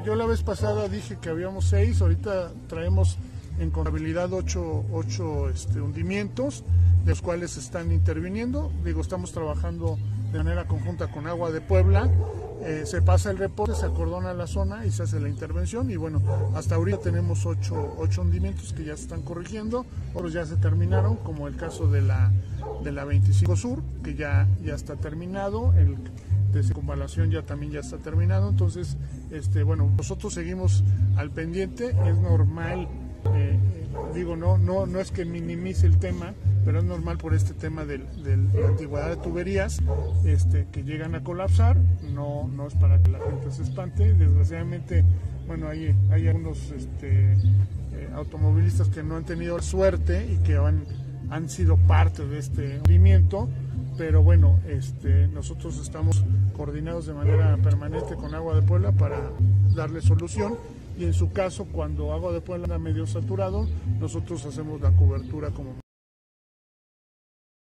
Yo la vez pasada dije que habíamos seis, ahorita traemos en contabilidad ocho, ocho este, hundimientos, de los cuales están interviniendo. Digo, estamos trabajando de manera conjunta con Agua de Puebla. Eh, se pasa el reporte, se acordona la zona y se hace la intervención. Y bueno, hasta ahorita tenemos ocho, ocho hundimientos que ya se están corrigiendo, otros ya se terminaron, como el caso de la, de la 25 Sur, que ya, ya está terminado. El, de circunvalación ya también ya está terminado. Entonces, este, bueno, nosotros seguimos al pendiente, es normal, eh, digo, no, no, no es que minimice el tema, pero es normal por este tema de, la antigüedad de tuberías este, que llegan a colapsar, no, no es para que la gente se espante, desgraciadamente, bueno, hay, hay algunos este, eh, automovilistas que no han tenido suerte y que han, han sido parte de este movimiento, pero bueno, este, nosotros estamos coordinados de manera permanente con Agua de Puebla para darle solución. Y en su caso cuando Agua de Puebla anda medio saturado, nosotros hacemos la cobertura como